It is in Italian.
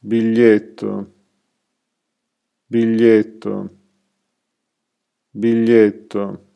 biglietto, biglietto, biglietto.